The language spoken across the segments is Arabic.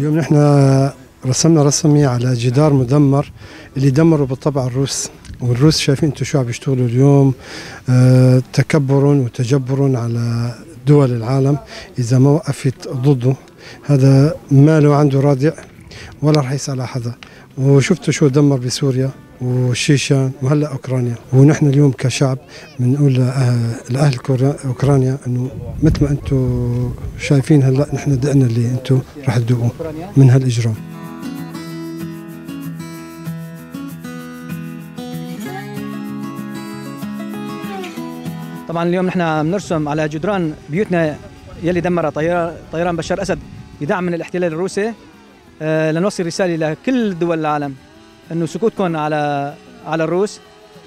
اليوم نحن رسمنا رسمي على جدار مدمر اللي دمروا بالطبع الروس. والروس شايفين أنتم شو عم بيشتغلوا اليوم. آه تكبر وتجبر على دول العالم إذا ما وقفت ضده. هذا ما له عنده رادع؟ ولا رح يسأل حدا وشفتوا شو دمر بسوريا والشيشان وهلا أوكرانيا. ونحن اليوم كشعب بنقول لأهل أوكرانيا إنه مثل ما أنتم شايفين هلا نحن دقنا اللي أنتم رح تذوقوه من هالإجرام. طبعا اليوم نحن بنرسم على جدران بيوتنا يلي دمر طيران بشار الاسد بدعم من الاحتلال الروسي. لنوصل رسالة لكل دول العالم إنه سكوتكم على على الروس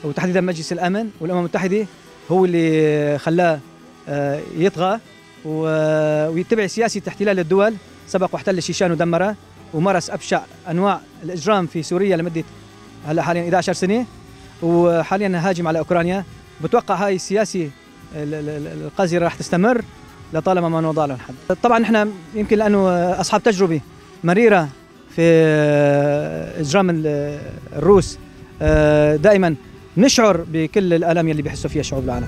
وتحديدا مجلس الأمن والأمم المتحدة هو اللي خلاه آه، يطغى ويتبع سياسه احتلال الدول سبق واحتل الشيشان ودمرها ومارس أبشع أنواع الإجرام في سوريا لمدة هلا حاليا 11 سنة وحاليا هاجم على أوكرانيا. بتوقع هاي السياسة القذرة رح تستمر لطالما ما نوضع لهم حد. طبعا نحن يمكن لأنه أصحاب تجربة مريرة في اجرام الروس دائما نشعر بكل الالام يلي بيحسوا فيها شعوب العالم.